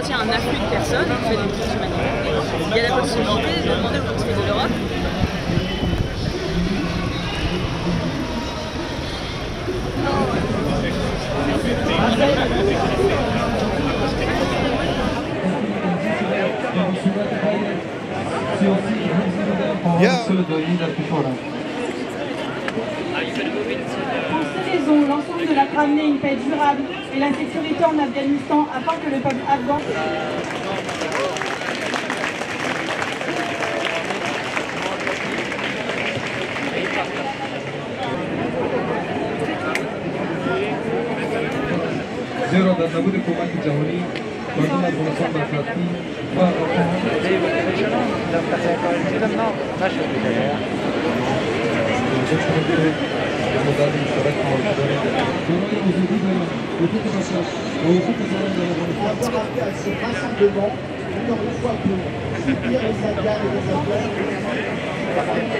quand il y a un afflux de personnes, on fait des crises humanitaires. Il y a la possibilité de demander au Conseil de l'Europe Yeah. Pour ces raisons, l'ensemble de la ramener une paix durable et la sécurité en Afghanistan afin que le peuple afghan encourager à ce rassemblement, encore une fois pour soutenir les Afghans et les.